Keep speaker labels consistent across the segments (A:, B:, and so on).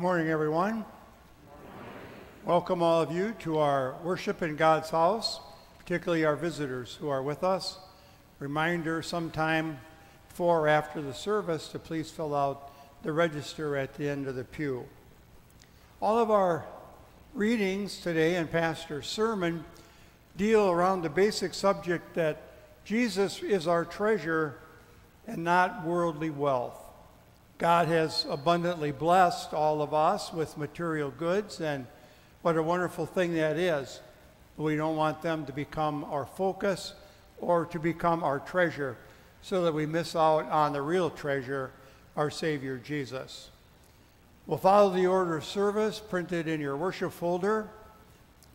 A: Good morning, everyone. Welcome, all of you, to our worship in God's house, particularly our visitors who are with us. Reminder sometime before or after the service to please fill out the register at the end of the pew. All of our readings today and Pastor's sermon deal around the basic subject that Jesus is our treasure and not worldly wealth. God has abundantly blessed all of us with material goods, and what a wonderful thing that is. We don't want them to become our focus or to become our treasure so that we miss out on the real treasure, our Savior Jesus. We'll follow the order of service printed in your worship folder.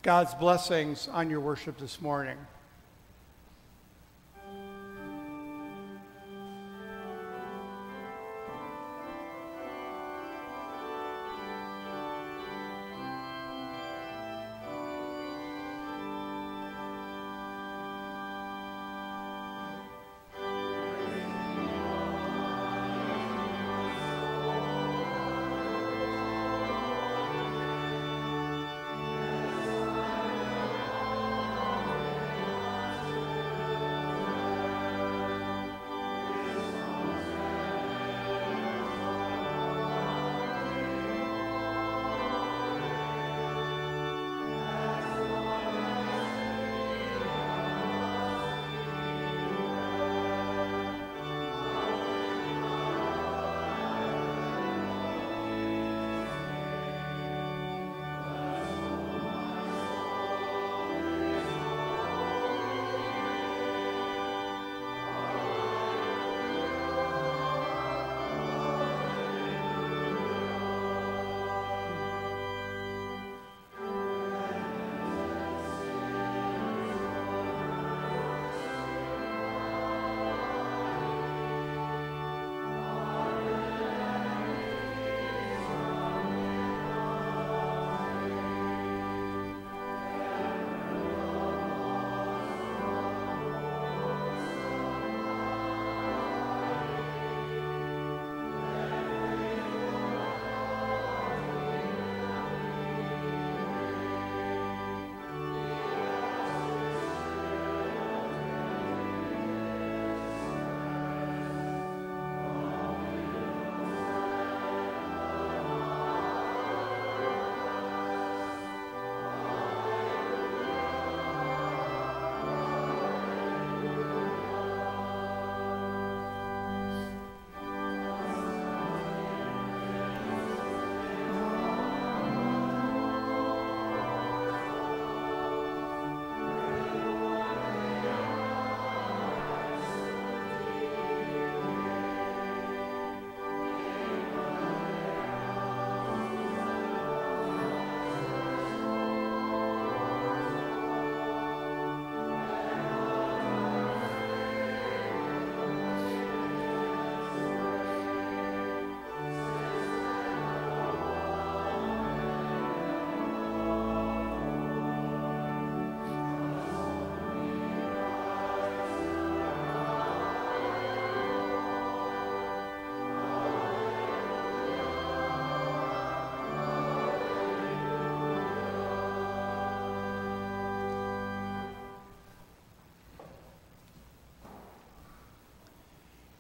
A: God's blessings on your worship this morning.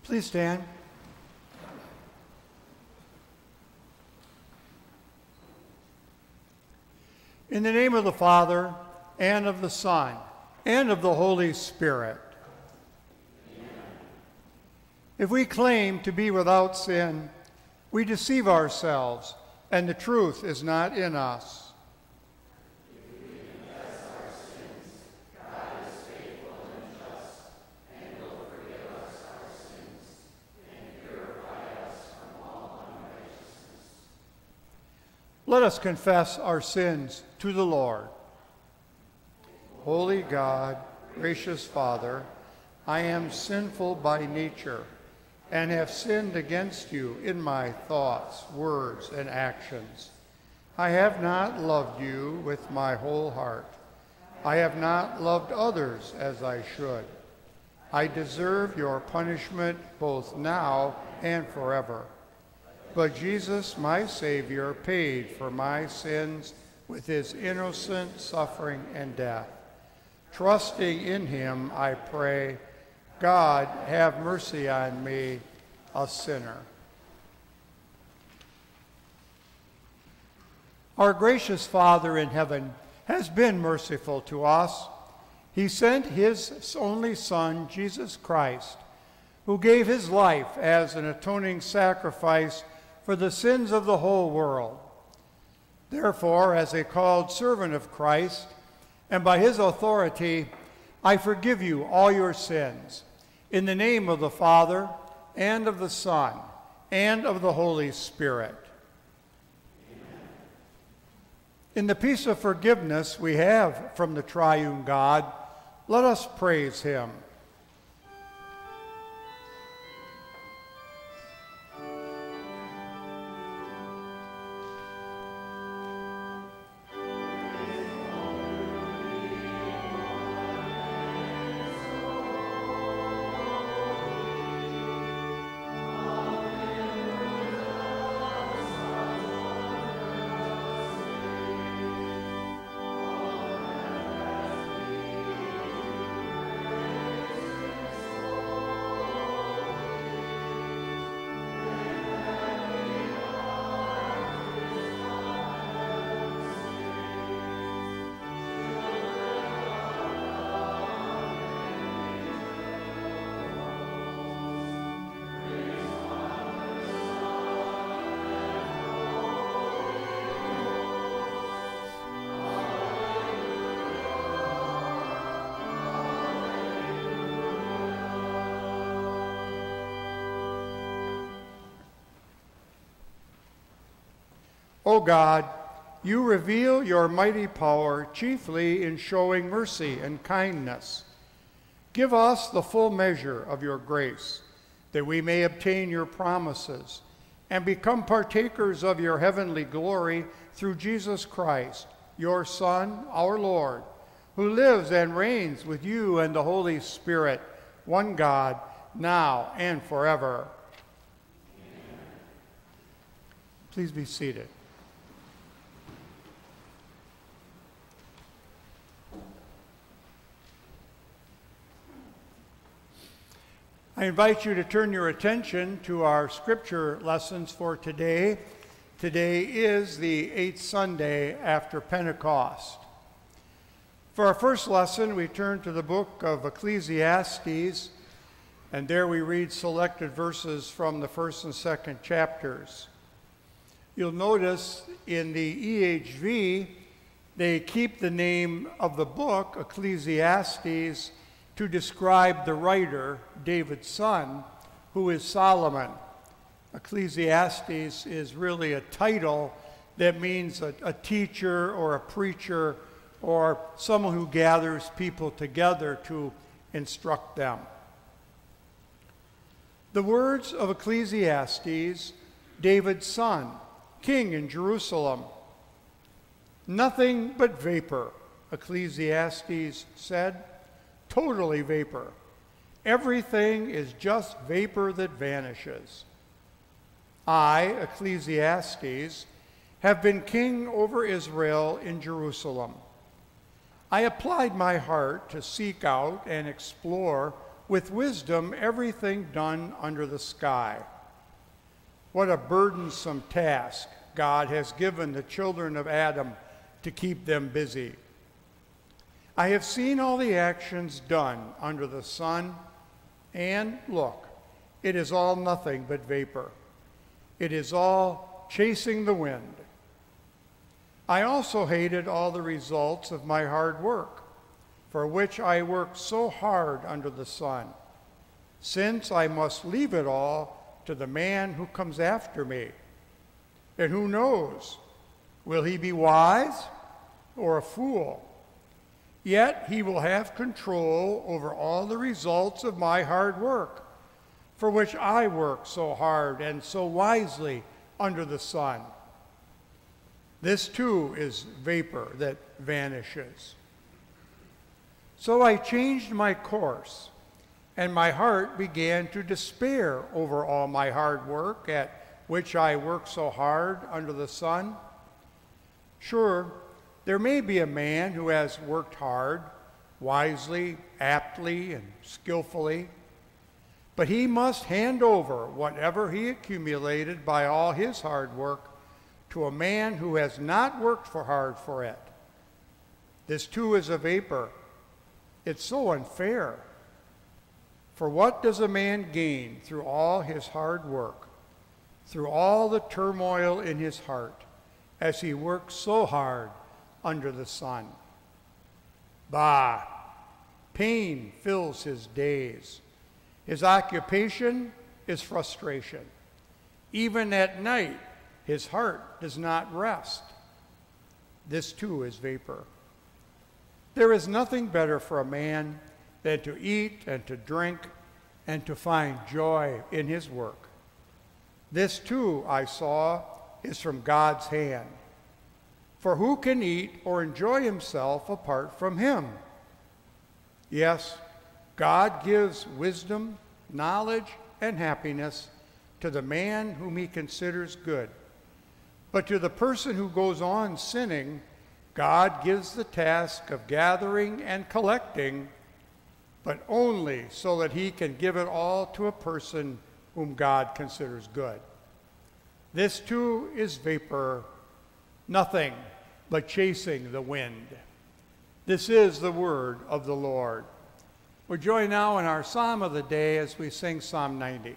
A: Please stand. In the name of the Father, and of the Son, and of the Holy Spirit. If we claim to be without sin, we deceive ourselves, and the truth is not in us. Let us confess our sins to the Lord. Holy God, gracious Father, I am sinful by nature and have sinned against you in my thoughts, words, and actions. I have not loved you with my whole heart. I have not loved others as I should. I deserve your punishment both now and forever. But Jesus, my Savior, paid for my sins with his innocent suffering and death. Trusting in him, I pray, God, have mercy on me, a sinner. Our gracious Father in heaven has been merciful to us. He sent his only Son, Jesus Christ, who gave his life as an atoning sacrifice for the sins of the whole world. Therefore, as a called servant of Christ, and by his authority, I forgive you all your sins, in the name of the Father, and of the Son, and of the Holy Spirit. Amen. In the peace of forgiveness we have from the triune God, let us praise him. O God, you reveal your mighty power chiefly in showing mercy and kindness. Give us the full measure of your grace, that we may obtain your promises and become partakers of your heavenly glory through Jesus Christ, your Son, our Lord, who lives and reigns with you and the Holy Spirit, one God, now and forever. Amen. Please be seated. I invite you to turn your attention to our scripture lessons for today. Today is the eighth Sunday after Pentecost. For our first lesson, we turn to the book of Ecclesiastes, and there we read selected verses from the first and second chapters. You'll notice in the EHV, they keep the name of the book, Ecclesiastes, to describe the writer, David's son, who is Solomon. Ecclesiastes is really a title that means a, a, teacher or a preacher or someone who gathers people together to instruct them. The words of Ecclesiastes, David's son, king in Jerusalem. Nothing but vapor, Ecclesiastes said totally vapor. Everything is just vapor that vanishes. I, Ecclesiastes, have been king over Israel in Jerusalem. I applied my heart to seek out and explore with wisdom everything done under the sky. What a burdensome task God has given the children of Adam to keep them busy. I have seen all the actions done under the sun, and look, it is all nothing but vapor. It is all chasing the wind. I also hated all the results of my hard work, for which I worked so hard under the sun, since I must leave it all to the man who comes after me. And who knows, will he be wise or a fool? Yet he will have control over all the results of my hard work, for which I work so hard and so wisely under the sun. This too is vapor that vanishes. So I changed my course, and my heart began to despair over all my hard work at which I work so hard under the sun? Sure, there may be a man who has worked hard, wisely, aptly, and skillfully, but he must hand over whatever he accumulated by all his hard work to a man who has not worked for hard for it. This too is a vapor. It's so unfair. For what does a man gain through all his hard work, through all the turmoil in his heart, as he works so hard under the sun? Bah! Pain fills his days. His occupation is frustration. Even at night, his heart does not rest. This too is vapor. There is nothing better for a man than to eat and to drink and to find joy in his work. This too, I saw, is from God's hand. For who can eat or enjoy himself apart from him? Yes, God gives wisdom, knowledge, and happiness to the man whom he considers good. But to the person who goes on sinning, God gives the task of gathering and collecting, but only so that he can give it all to a person whom God considers good. This too is vapor, nothing but chasing the wind. This is the word of the Lord. We join now in our psalm of the day as we sing Psalm 90.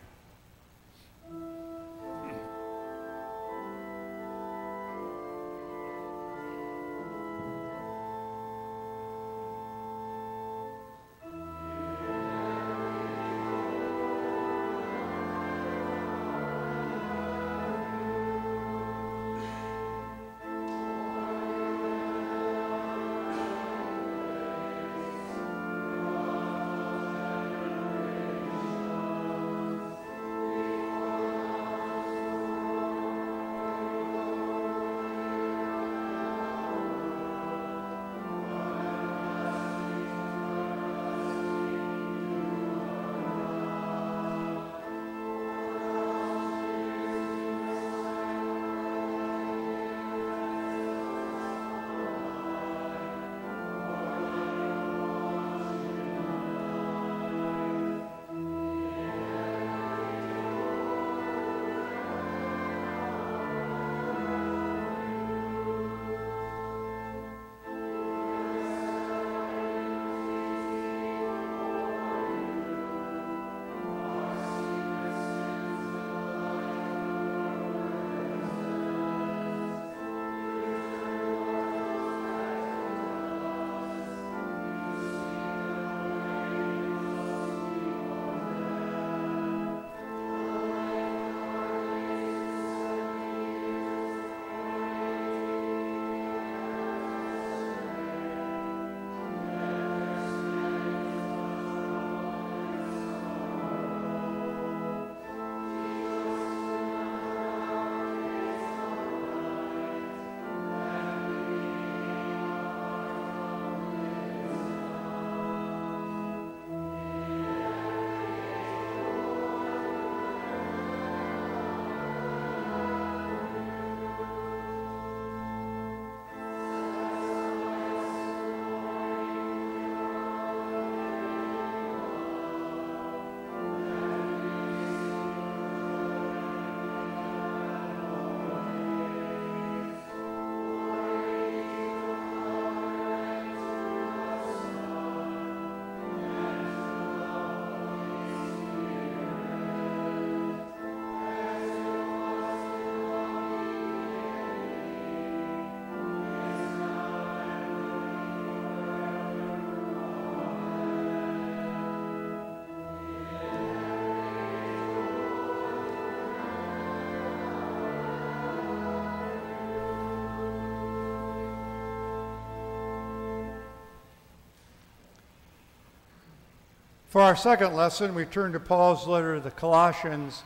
A: For our second lesson, we turn to Paul's letter to the Colossians,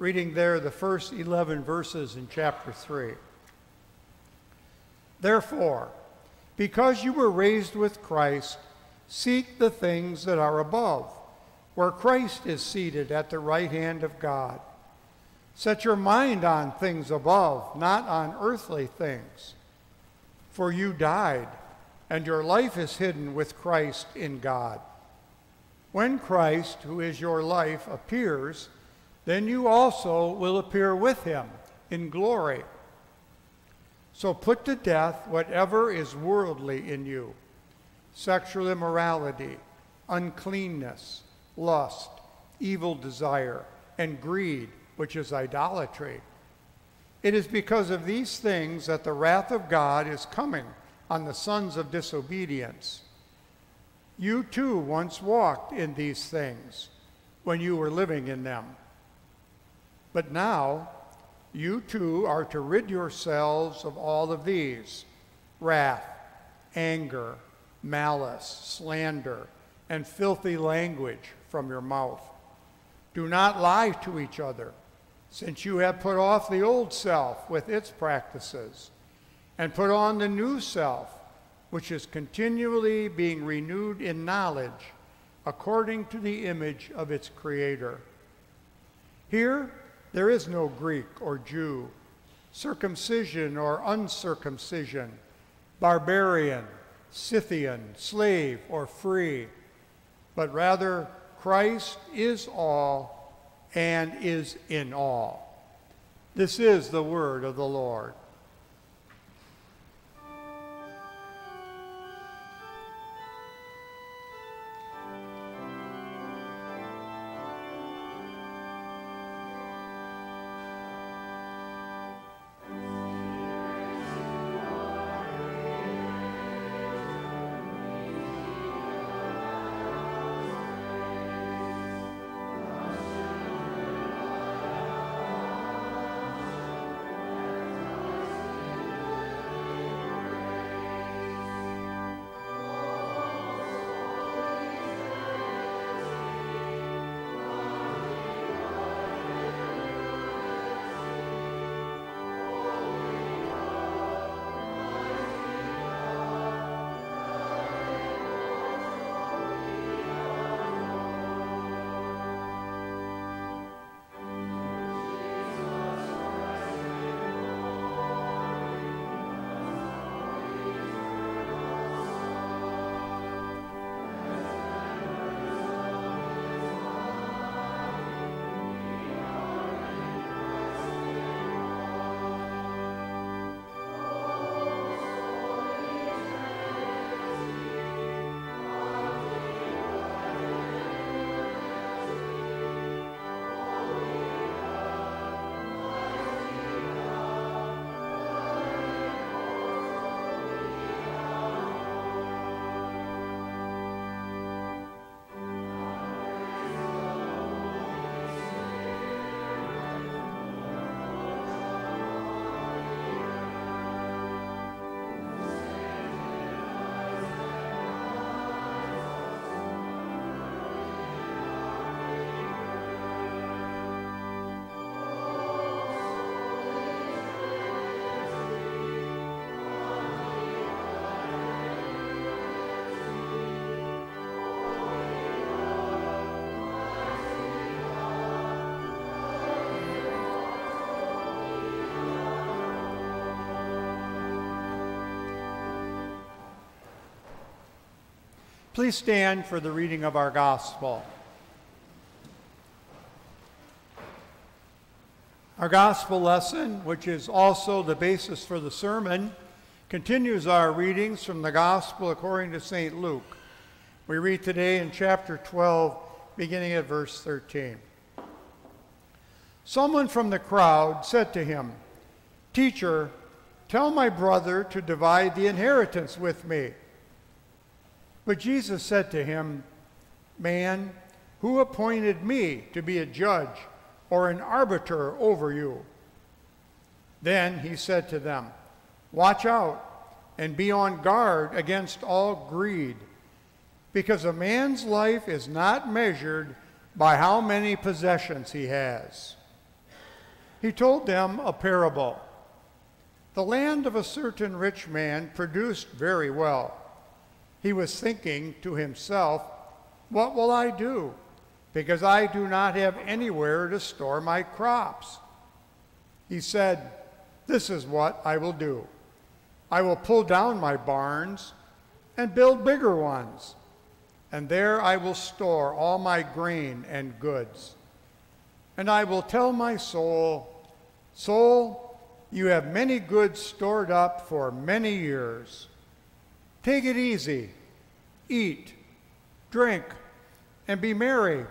A: reading there the first 11 verses in chapter 3. Therefore, because you were raised with Christ, seek the things that are above, where Christ is seated at the right hand of God. Set your mind on things above, not on earthly things. For you died, and your life is hidden with Christ in God. When Christ, who is your life, appears, then you also will appear with him in glory. So put to death whatever is worldly in you sexual immorality, uncleanness, lust, evil desire, and greed, which is idolatry. It is because of these things that the wrath of God is coming on the sons of disobedience. You too once walked in these things when you were living in them. But now, you too are to rid yourselves of all of these wrath, anger, malice, slander, and filthy language from your mouth. Do not lie to each other, since you have put off the old self with its practices, and put on the new self, which is continually being renewed in knowledge according to the image of its Creator. Here, there is no Greek or Jew, circumcision or uncircumcision, barbarian, Scythian, slave or free, but rather Christ is all and is in all. This is the word of the Lord. Please stand for the reading of our gospel. Our gospel lesson, which is also the basis for the sermon, continues our readings from the gospel according to St. Luke. We read today in chapter 12, beginning at verse 13. Someone from the crowd said to him, Teacher, tell my brother to divide the inheritance with me. But Jesus said to him, Man, who appointed me to be a judge or an arbiter over you? Then he said to them, Watch out and be on guard against all greed, because a man's life is not measured by how many possessions he has. He told them a parable. The land of a certain rich man produced very well. He was thinking to himself, What will I do? Because I do not have anywhere to store my crops. He said, This is what I will do I will pull down my barns and build bigger ones, and there I will store all my grain and goods. And I will tell my soul, Soul, you have many goods stored up for many years. Take it easy, eat, drink, and be merry.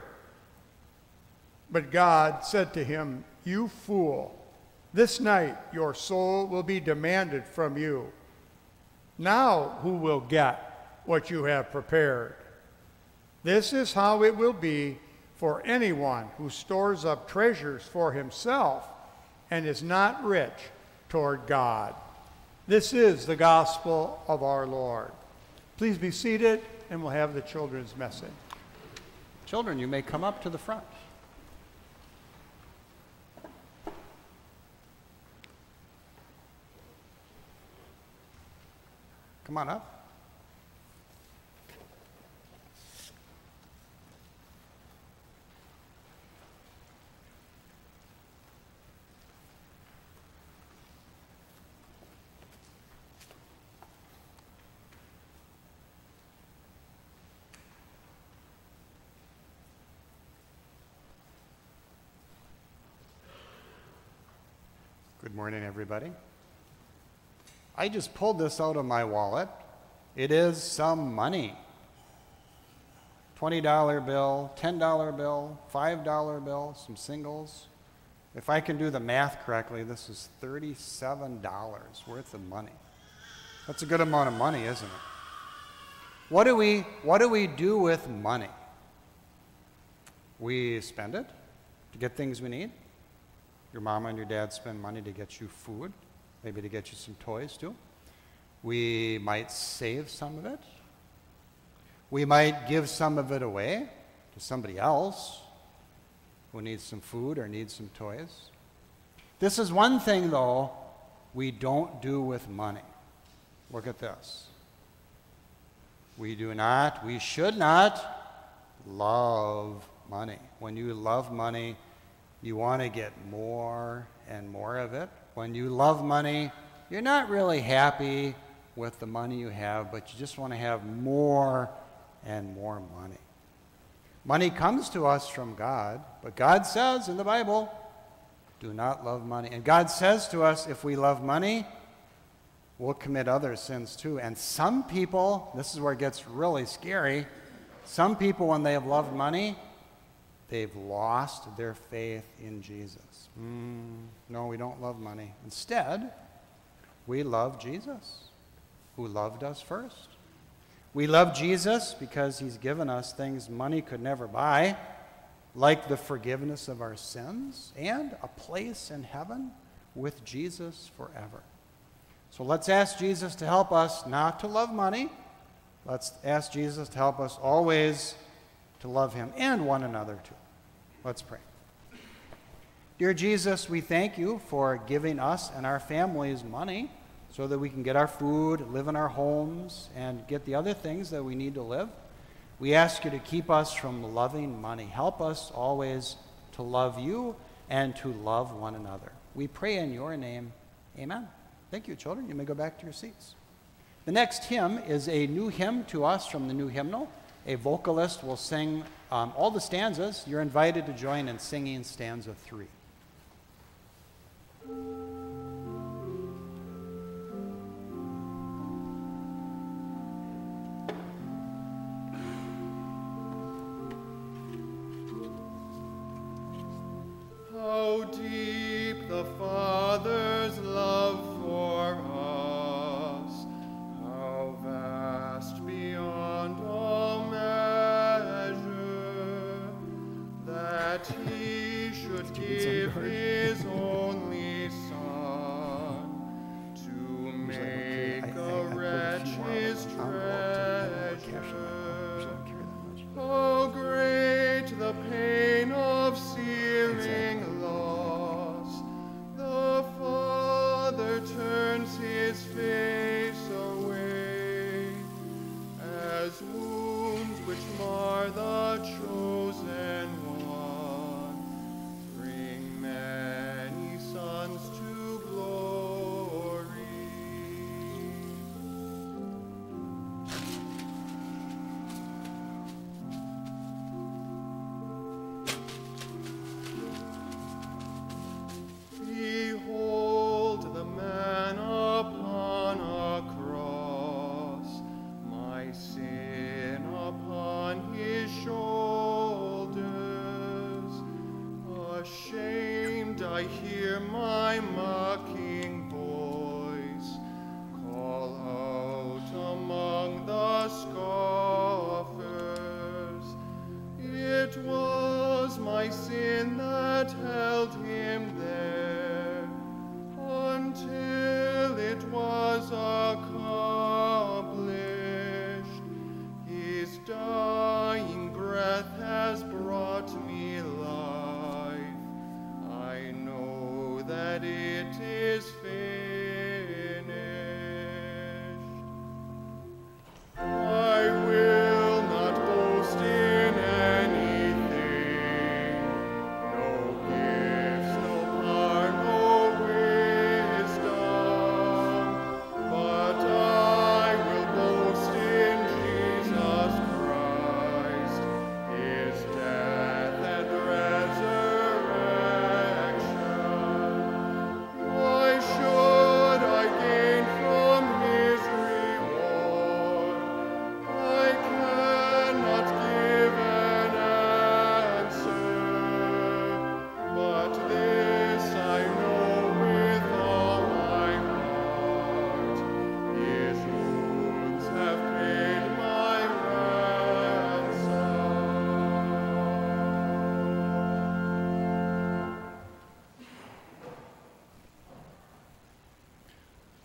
A: But God said to him, You fool, this night your soul will be demanded from you. Now who will get what you have prepared? This is how it will be for anyone who stores up treasures for himself and is not rich toward God. This is the gospel of our Lord. Please be seated, and we'll have the children's message.
B: Children, you may come up to the front. Come on up. Good morning, everybody. I just pulled this out of my wallet. It is some money. $20 bill, $10 bill, $5 bill, some singles. If I can do the math correctly, this is $37 worth of money. That's a good amount of money, isn't it? What do we, what do, we do with money? We spend it to get things we need. Your mama and your dad spend money to get you food, maybe to get you some toys too. We might save some of it. We might give some of it away to somebody else who needs some food or needs some toys. This is one thing, though, we don't do with money. Look at this. We do not, we should not love money. When you love money, you want to get more and more of it. When you love money, you're not really happy with the money you have, but you just want to have more and more money. Money comes to us from God, but God says in the Bible, do not love money. And God says to us, if we love money, we'll commit other sins too. And some people, this is where it gets really scary, some people, when they have loved money, They've lost their faith in Jesus. Mm, no, we don't love money. Instead, we love Jesus, who loved us first. We love Jesus because he's given us things money could never buy, like the forgiveness of our sins and a place in heaven with Jesus forever. So let's ask Jesus to help us not to love money. Let's ask Jesus to help us always to love him and one another too. Let's pray. Dear Jesus, we thank you for giving us and our families money so that we can get our food, live in our homes, and get the other things that we need to live. We ask you to keep us from loving money. Help us always to love you and to love one another. We pray in your name. Amen. Thank you, children. You may go back to your seats. The next hymn is a new hymn to us from the new hymnal. A vocalist will sing um, all the stanzas. You're invited to join in singing stanza three.
C: How deep the Father's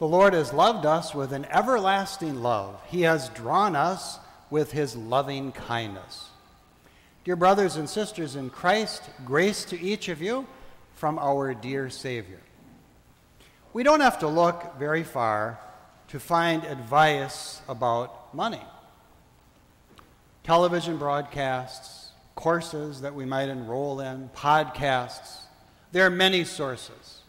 B: The Lord has loved us with an everlasting love. He has drawn us with his loving kindness. Dear brothers and sisters in Christ, grace to each of you from our dear Savior. We don't have to look very far to find advice about money. Television broadcasts, courses that we might enroll in, podcasts, there are many sources.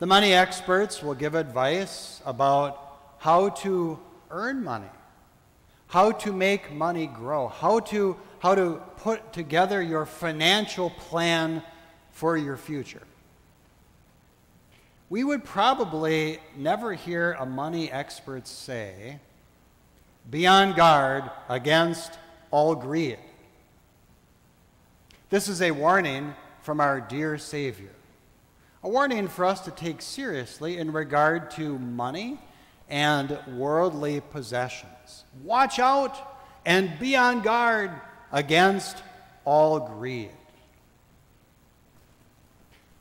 B: The money experts will give advice about how to earn money, how to make money grow, how to, how to put together your financial plan for your future. We would probably never hear a money expert say, be on guard against all greed. This is a warning from our dear Savior a warning for us to take seriously in regard to money and worldly possessions. Watch out and be on guard against all greed.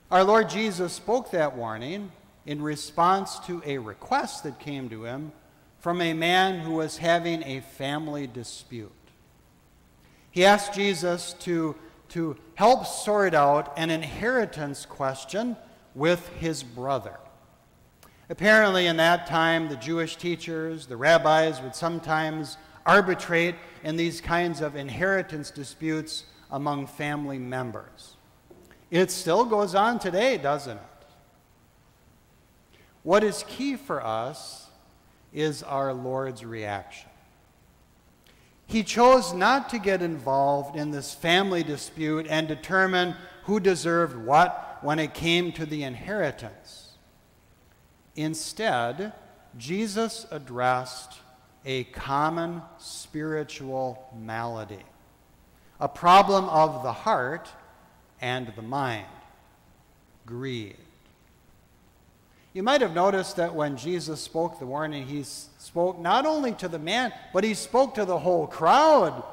B: Our Lord Jesus spoke that warning in response to a request that came to him from a man who was having a family dispute. He asked Jesus to, to help sort out an inheritance question with his brother. Apparently, in that time, the Jewish teachers, the rabbis, would sometimes arbitrate in these kinds of inheritance disputes among family members. It still goes on today, doesn't it? What is key for us is our Lord's reaction. He chose not to get involved in this family dispute and determine who deserved what when it came to the inheritance. Instead, Jesus addressed a common spiritual malady, a problem of the heart and the mind greed. You might have noticed that when Jesus spoke the warning, he spoke not only to the man, but he spoke to the whole crowd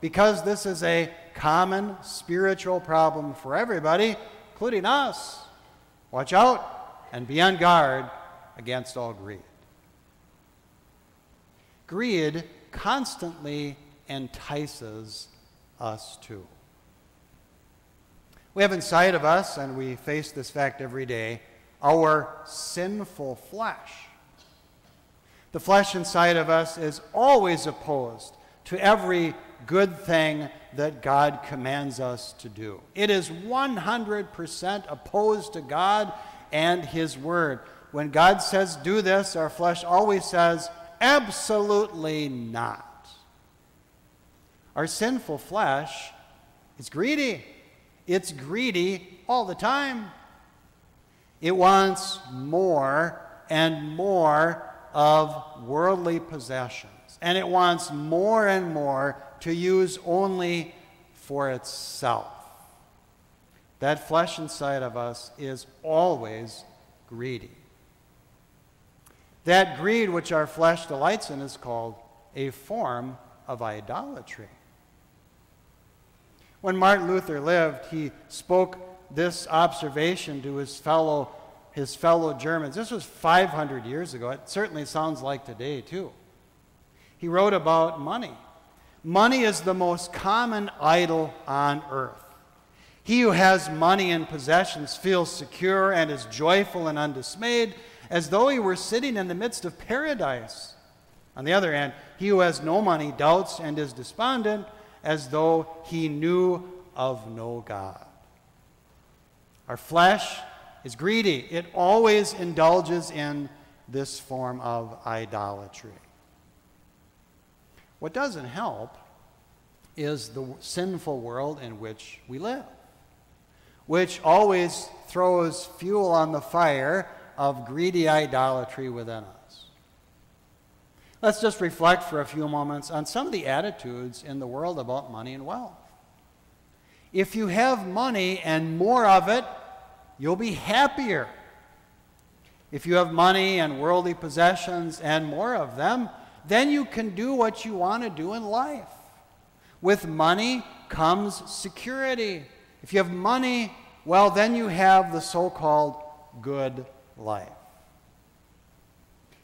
B: because this is a common spiritual problem for everybody, including us. Watch out and be on guard against all greed. Greed constantly entices us too. We have inside of us, and we face this fact every day, our sinful flesh. The flesh inside of us is always opposed to every good thing that God commands us to do. It is 100% opposed to God and His Word. When God says, do this, our flesh always says, absolutely not. Our sinful flesh is greedy. It's greedy all the time. It wants more and more of worldly possessions. And it wants more and more to use only for itself. That flesh inside of us is always greedy. That greed which our flesh delights in is called a form of idolatry. When Martin Luther lived, he spoke this observation to his fellow, his fellow Germans. This was 500 years ago. It certainly sounds like today, too. He wrote about money. Money is the most common idol on earth. He who has money and possessions feels secure and is joyful and undismayed, as though he were sitting in the midst of paradise. On the other hand, he who has no money doubts and is despondent, as though he knew of no God. Our flesh is greedy, it always indulges in this form of idolatry. What doesn't help is the sinful world in which we live, which always throws fuel on the fire of greedy idolatry within us. Let's just reflect for a few moments on some of the attitudes in the world about money and wealth. If you have money and more of it, you'll be happier. If you have money and worldly possessions and more of them, then you can do what you want to do in life. With money comes security. If you have money, well, then you have the so called good life.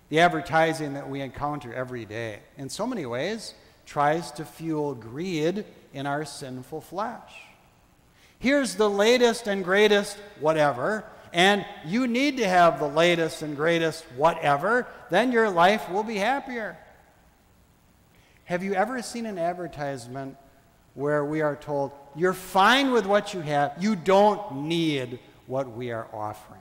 B: The advertising that we encounter every day, in so many ways, tries to fuel greed in our sinful flesh. Here's the latest and greatest whatever, and you need to have the latest and greatest whatever, then your life will be happier. Have you ever seen an advertisement where we are told, you're fine with what you have, you don't need what we are offering?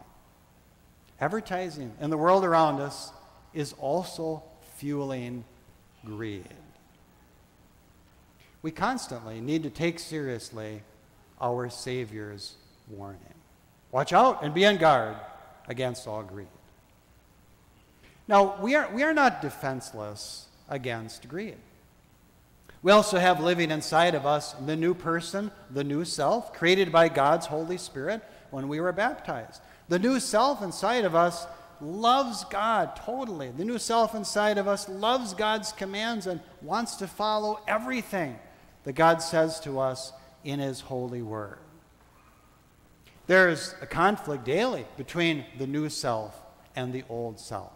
B: Advertising in the world around us is also fueling greed. We constantly need to take seriously our Savior's warning. Watch out and be on guard against all greed. Now, we are, we are not defenseless against greed. We also have living inside of us the new person, the new self, created by God's Holy Spirit when we were baptized. The new self inside of us loves God totally. The new self inside of us loves God's commands and wants to follow everything that God says to us in His holy word. There's a conflict daily between the new self and the old self.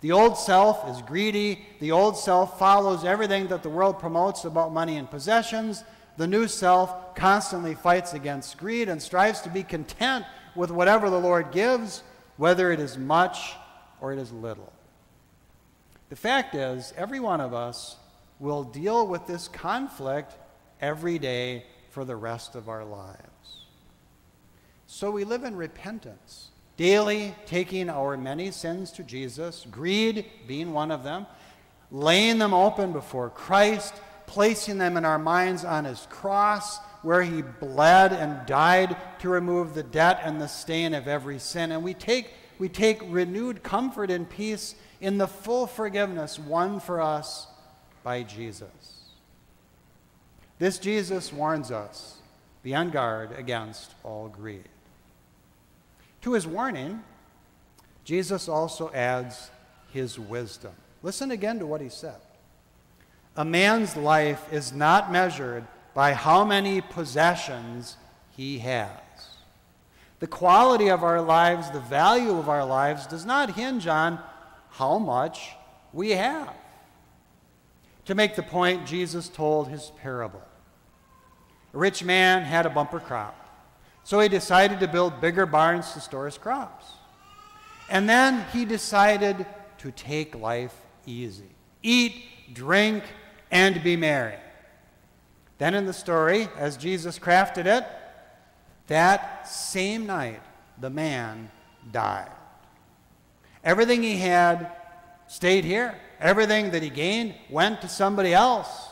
B: The old self is greedy. The old self follows everything that the world promotes about money and possessions. The new self constantly fights against greed and strives to be content with whatever the Lord gives, whether it is much or it is little. The fact is, every one of us will deal with this conflict every day for the rest of our lives. So we live in repentance daily taking our many sins to Jesus, greed being one of them, laying them open before Christ, placing them in our minds on his cross, where he bled and died to remove the debt and the stain of every sin. And we take, we take renewed comfort and peace in the full forgiveness won for us by Jesus. This Jesus warns us be on guard against all greed. To his warning, Jesus also adds his wisdom. Listen again to what he said. A man's life is not measured by how many possessions he has. The quality of our lives, the value of our lives, does not hinge on how much we have. To make the point, Jesus told his parable. A rich man had a bumper crop. So he decided to build bigger barns to store his crops. And then he decided to take life easy eat, drink, and be merry. Then in the story, as Jesus crafted it, that same night, the man died. Everything he had stayed here. Everything that he gained went to somebody else.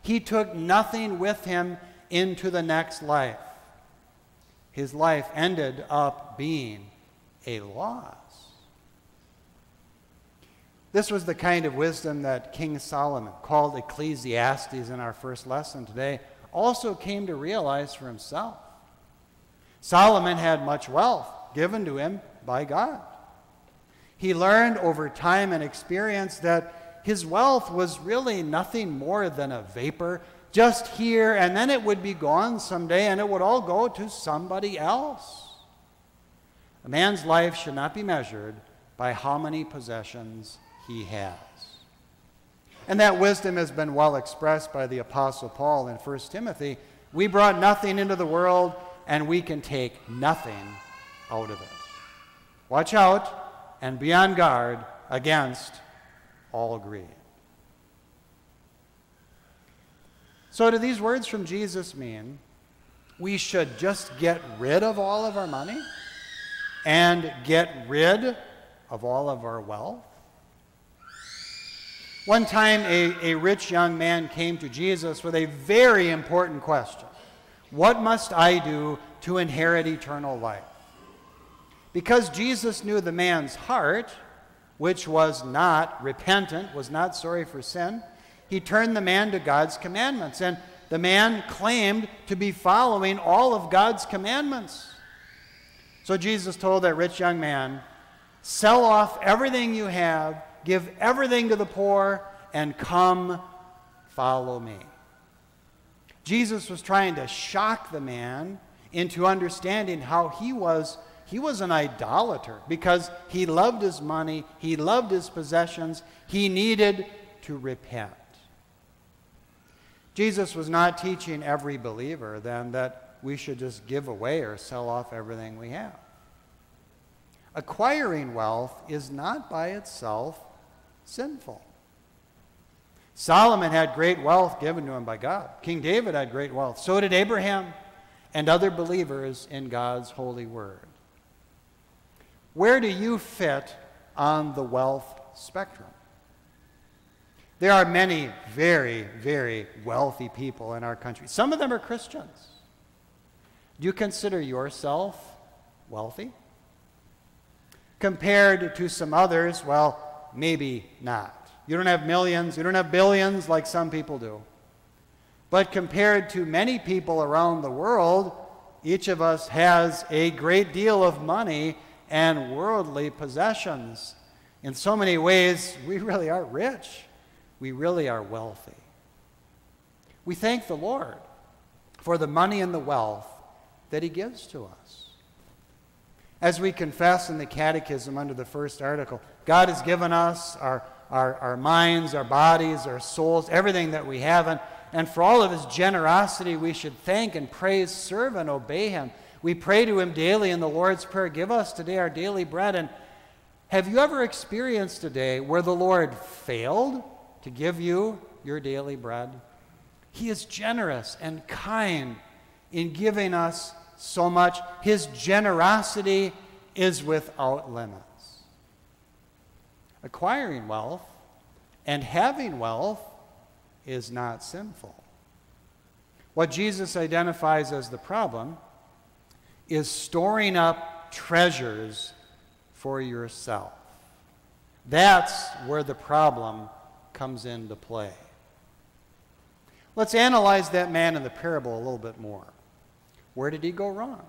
B: He took nothing with him into the next life his life ended up being a loss. This was the kind of wisdom that King Solomon, called Ecclesiastes in our first lesson today, also came to realize for himself. Solomon had much wealth given to him by God. He learned over time and experience that his wealth was really nothing more than a vapor just here, and then it would be gone someday, and it would all go to somebody else. A man's life should not be measured by how many possessions he has. And that wisdom has been well expressed by the Apostle Paul in 1 Timothy. We brought nothing into the world, and we can take nothing out of it. Watch out and be on guard against all greed. So, do these words from Jesus mean we should just get rid of all of our money and get rid of all of our wealth? One time, a, a rich young man came to Jesus with a very important question What must I do to inherit eternal life? Because Jesus knew the man's heart, which was not repentant, was not sorry for sin, he turned the man to God's commandments. And the man claimed to be following all of God's commandments. So Jesus told that rich young man, Sell off everything you have, give everything to the poor, and come follow me. Jesus was trying to shock the man into understanding how he was he was an idolater because he loved his money, he loved his possessions, he needed to repent. Jesus was not teaching every believer then that we should just give away or sell off everything we have. Acquiring wealth is not by itself sinful. Solomon had great wealth given to him by God. King David had great wealth. So did Abraham and other believers in God's holy word. Where do you fit on the wealth spectrum? There are many very, very wealthy people in our country. Some of them are Christians. Do you consider yourself wealthy? Compared to some others, well, maybe not. You don't have millions, you don't have billions like some people do. But compared to many people around the world, each of us has a great deal of money and worldly possessions. In so many ways, we really are rich we really are wealthy. We thank the Lord for the money and the wealth that He gives to us. As we confess in the Catechism under the first article, God has given us our, our, our minds, our bodies, our souls, everything that we have. And, and for all of His generosity, we should thank and praise, serve, and obey Him. We pray to Him daily in the Lord's Prayer Give us today our daily bread. And have you ever experienced a day where the Lord failed? To give you your daily bread. He is generous and kind in giving us so much. His generosity is without limits. Acquiring wealth and having wealth is not sinful. What Jesus identifies as the problem is storing up treasures for yourself. That's where the problem comes into play. Let's analyze that man in the parable a little bit more. Where did he go wrong?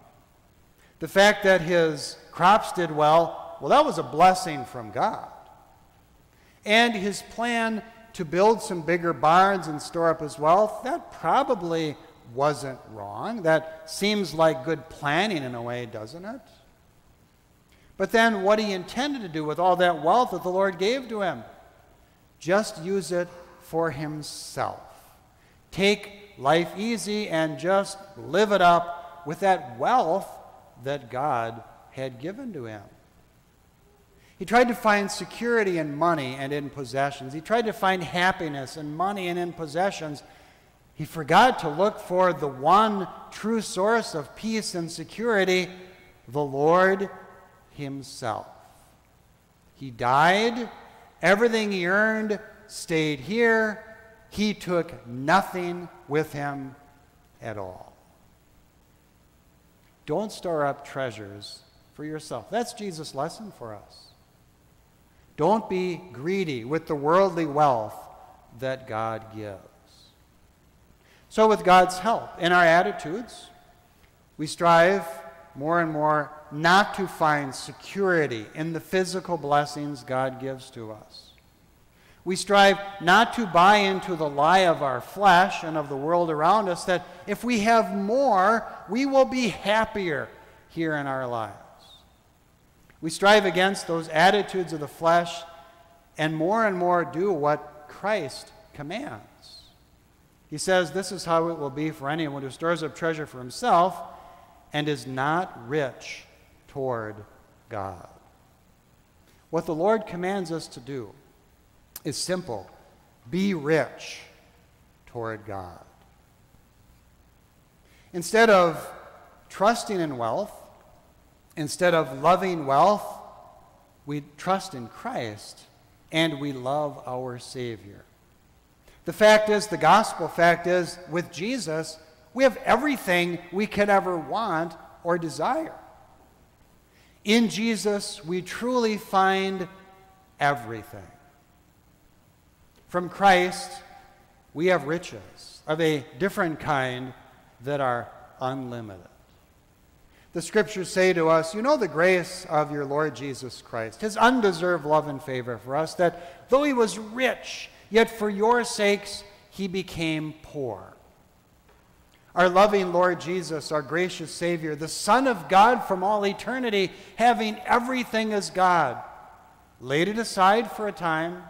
B: The fact that his crops did well, well, that was a blessing from God. And his plan to build some bigger barns and store up his wealth, that probably wasn't wrong. That seems like good planning in a way, doesn't it? But then what he intended to do with all that wealth that the Lord gave to him, just use it for himself. Take life easy and just live it up with that wealth that God had given to him. He tried to find security in money and in possessions. He tried to find happiness in money and in possessions. He forgot to look for the one true source of peace and security, the Lord Himself. He died Everything he earned stayed here. He took nothing with him at all. Don't store up treasures for yourself. That's Jesus' lesson for us. Don't be greedy with the worldly wealth that God gives. So, with God's help in our attitudes, we strive more and more not to find security in the physical blessings God gives to us. We strive not to buy into the lie of our flesh and of the world around us that if we have more, we will be happier here in our lives. We strive against those attitudes of the flesh and more and more do what Christ commands. He says, This is how it will be for anyone who stores up treasure for himself and is not rich toward God. What the Lord commands us to do is simple be rich toward God. Instead of trusting in wealth, instead of loving wealth, we trust in Christ and we love our Savior. The fact is, the gospel fact is, with Jesus, we have everything we could ever want or desire. In Jesus, we truly find everything. From Christ, we have riches of a different kind that are unlimited. The scriptures say to us, You know the grace of your Lord Jesus Christ, his undeserved love and favor for us, that though he was rich, yet for your sakes he became poor. Our loving Lord Jesus, our gracious Savior, the Son of God from all eternity, having everything as God, laid it aside for a time,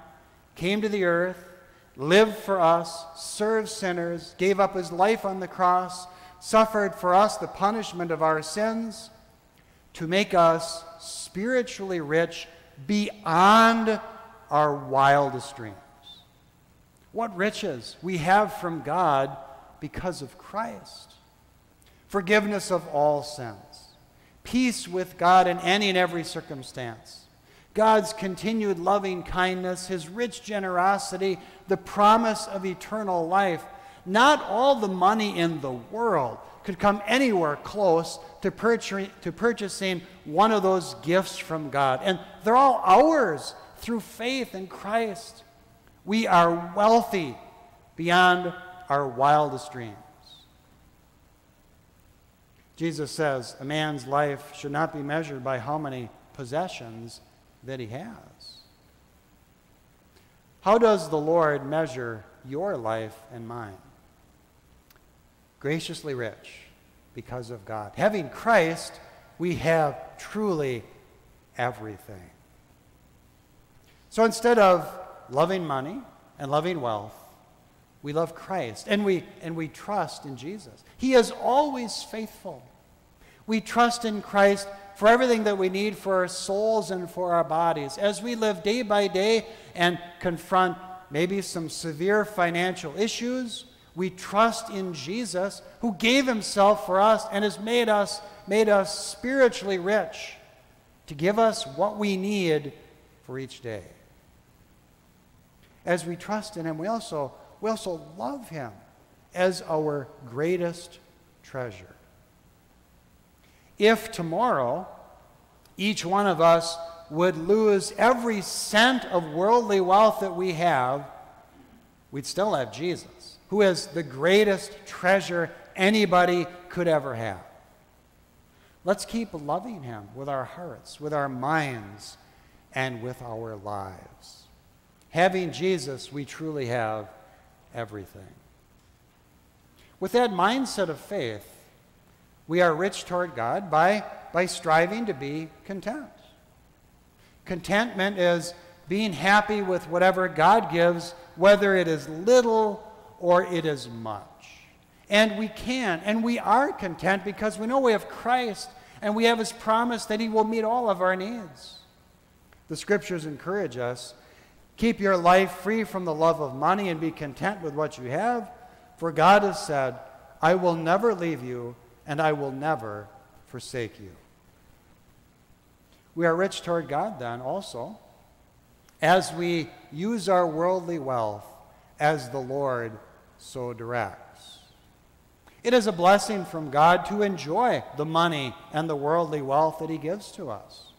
B: came to the earth, lived for us, served sinners, gave up his life on the cross, suffered for us the punishment of our sins, to make us spiritually rich beyond our wildest dreams. What riches we have from God because of Christ. Forgiveness of all sins, peace with God in any and every circumstance, God's continued loving kindness, His rich generosity, the promise of eternal life. Not all the money in the world could come anywhere close to, purchasing, to purchasing one of those gifts from God. And they're all ours through faith in Christ. We are wealthy beyond our wildest dreams. Jesus says a man's life should not be measured by how many possessions that he has. How does the Lord measure your life and mine? Graciously rich because of God. Having Christ, we have truly everything. So instead of loving money and loving wealth, we love Christ and we, and we trust in Jesus. He is always faithful. We trust in Christ for everything that we need for our souls and for our bodies. As we live day by day and confront maybe some severe financial issues, we trust in Jesus who gave himself for us and has made us, made us spiritually rich to give us what we need for each day. As we trust in him, we also we also love him as our greatest treasure. If tomorrow each one of us would lose every cent of worldly wealth that we have, we'd still have Jesus, who is the greatest treasure anybody could ever have. Let's keep loving him with our hearts, with our minds, and with our lives. Having Jesus, we truly have everything. With that mindset of faith, we are rich toward God by, by striving to be content. Contentment is being happy with whatever God gives, whether it is little or it is much. And we can, and we are content because we know we have Christ and we have His promise that He will meet all of our needs. The scriptures encourage us Keep your life free from the love of money and be content with what you have, for God has said, I will never leave you and I will never forsake you. We are rich toward God then also as we use our worldly wealth as the Lord so directs. It is a blessing from God to enjoy the money and the worldly wealth that He gives to us.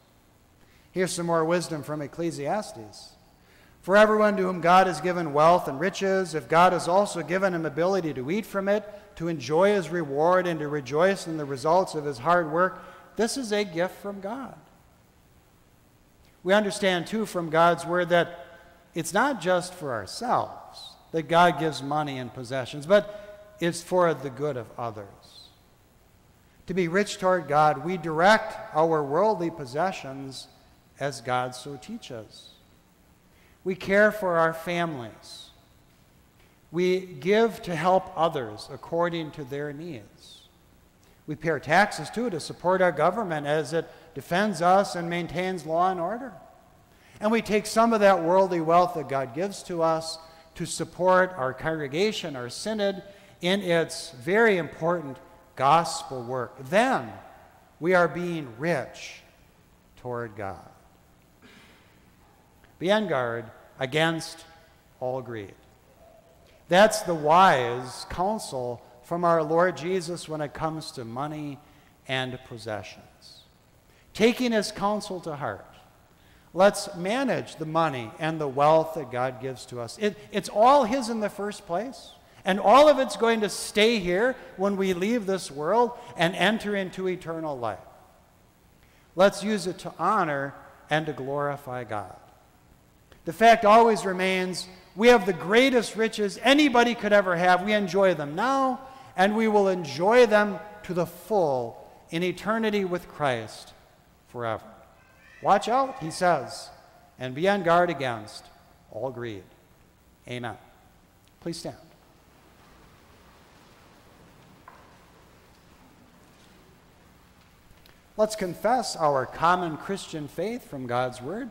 B: Here's some more wisdom from Ecclesiastes. For everyone to whom God has given wealth and riches, if God has also given him ability to eat from it, to enjoy his reward, and to rejoice in the results of his hard work, this is a gift from God. We understand, too, from God's word that it's not just for ourselves that God gives money and possessions, but it's for the good of others. To be rich toward God, we direct our worldly possessions as God so teaches. We care for our families. We give to help others according to their needs. We pay our taxes too to support our government as it defends us and maintains law and order. And we take some of that worldly wealth that God gives to us to support our congregation, our synod, in its very important gospel work. Then we are being rich toward God. Be on guard against all greed. That's the wise counsel from our Lord Jesus when it comes to money and possessions. Taking his counsel to heart, let's manage the money and the wealth that God gives to us. It, it's all his in the first place. And all of it's going to stay here when we leave this world and enter into eternal life. Let's use it to honor and to glorify God. The fact always remains we have the greatest riches anybody could ever have. We enjoy them now, and we will enjoy them to the full in eternity with Christ forever. Watch out, he says, and be on guard against all greed. Amen. Please stand. Let's confess our common Christian faith from God's Word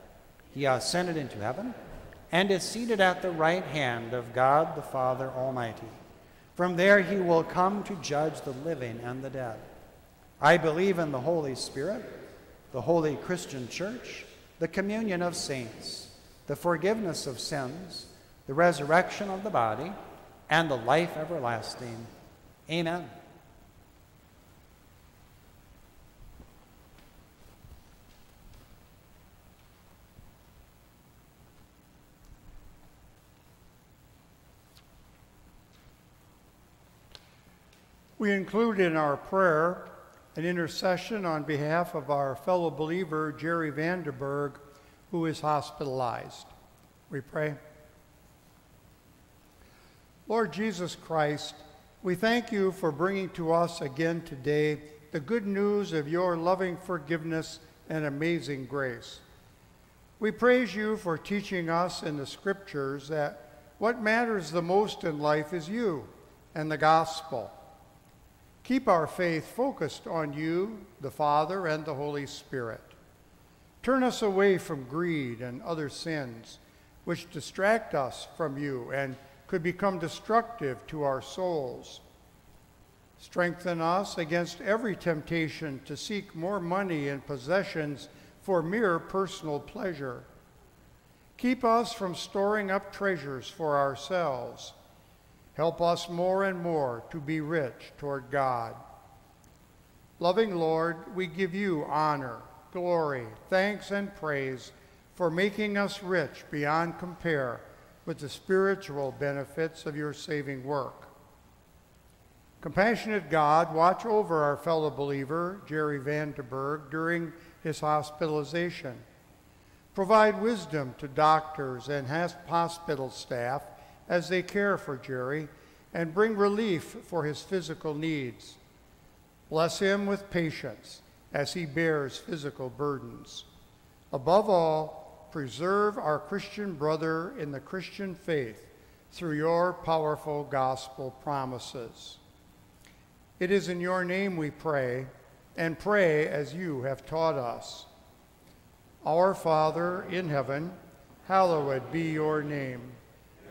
B: He ascended into heaven and is seated at the right hand of God the Father Almighty. From there he will come to judge the living and the dead. I believe in the Holy Spirit, the holy Christian church, the communion of saints, the forgiveness of sins, the resurrection of the body, and the life everlasting. Amen.
A: We include in our prayer an intercession on behalf of our fellow believer, Jerry Vanderberg, who is hospitalized. We pray. Lord Jesus Christ, we thank you for bringing to us again today the good news of your loving forgiveness and amazing grace. We praise you for teaching us in the scriptures that what matters the most in life is you and the gospel. Keep our faith focused on you, the Father, and the Holy Spirit. Turn us away from greed and other sins which distract us from you and could become destructive to our souls. Strengthen us against every temptation to seek more money and possessions for mere personal pleasure. Keep us from storing up treasures for ourselves Help us more and more to be rich toward God. Loving Lord, we give you honor, glory, thanks, and praise for making us rich beyond compare with the spiritual benefits of your saving work. Compassionate God, watch over our fellow believer, Jerry Vanderberg, during his hospitalization. Provide wisdom to doctors and hospital staff as they care for Jerry and bring relief for his physical needs. Bless him with patience as he bears physical burdens. Above all, preserve our Christian brother in the Christian faith through your powerful gospel promises. It is in your name we pray, and pray as you have taught us. Our Father in heaven, hallowed be your name.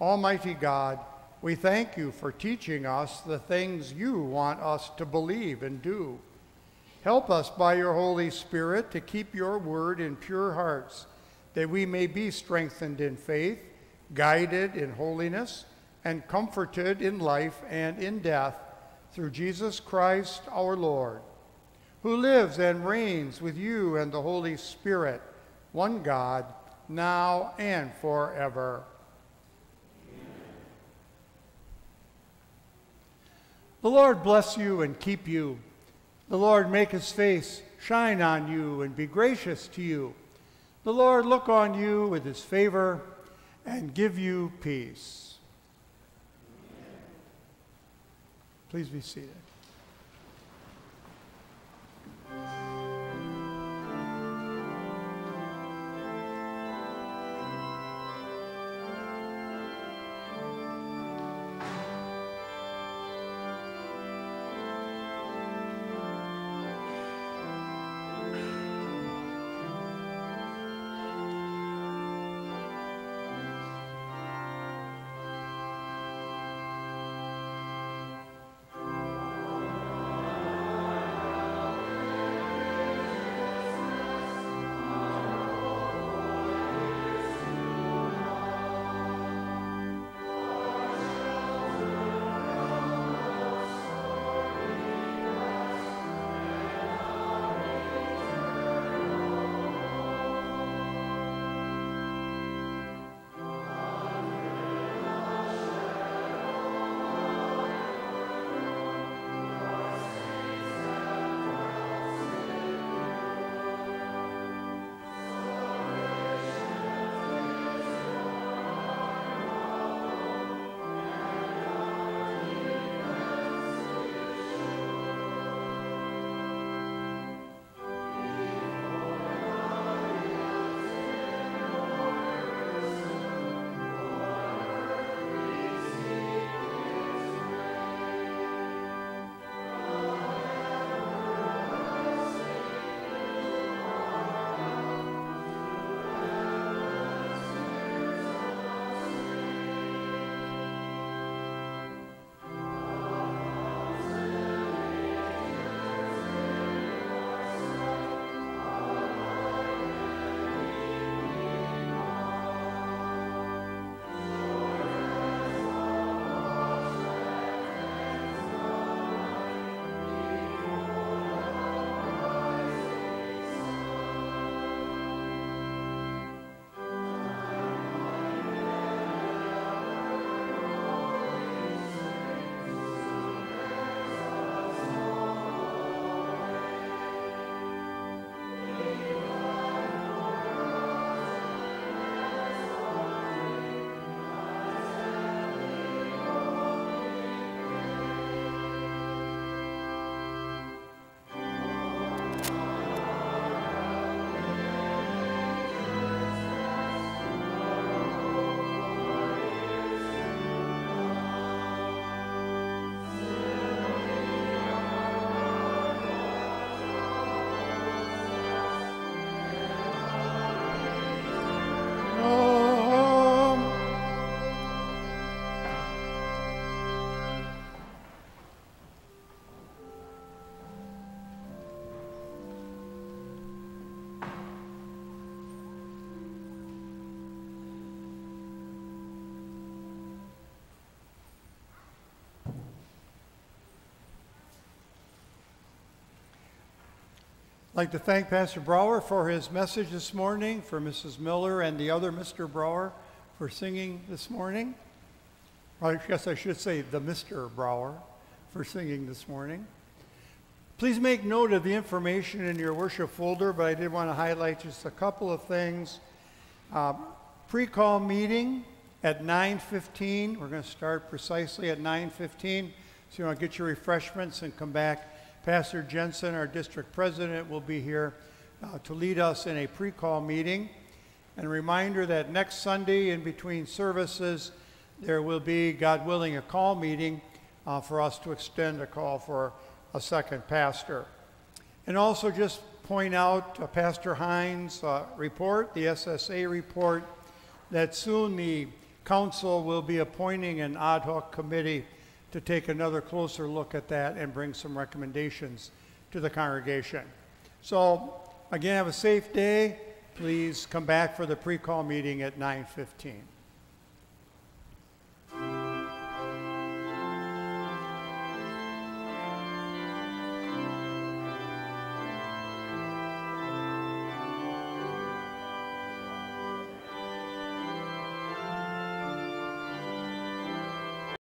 A: Almighty God, we thank you for teaching us the things you want us to believe and do. Help us by your Holy Spirit to keep your word in pure hearts, that we may be strengthened in faith, guided in holiness, and comforted in life and in death through Jesus Christ our Lord, who lives and reigns with you and the Holy Spirit, one God, now and forever. The Lord bless you and keep you. The Lord make his face shine on you and be gracious to you. The Lord look on you with his favor and give you peace. Please be seated. I'd like to thank Pastor Brower for his message this morning, for Mrs. Miller and the other Mr. Brower for singing this morning. I guess I should say the Mr. Brower for singing this morning. Please make note of the information in your worship folder, but I did want to highlight just a couple of things. Uh, pre-call meeting at 9:15. We're going to start precisely at 9:15. So you want to get your refreshments and come back. Pastor Jensen, our district president, will be here uh, to lead us in a pre-call meeting. And a reminder that next Sunday, in between services, there will be, God willing, a call meeting uh, for us to extend a call for a second pastor. And also just point out uh, Pastor Hines' uh, report, the SSA report, that soon the council will be appointing an ad hoc committee to take another closer look at that and bring some recommendations to the congregation. So, again, have a safe day. Please come back for the pre-call meeting at 9:15.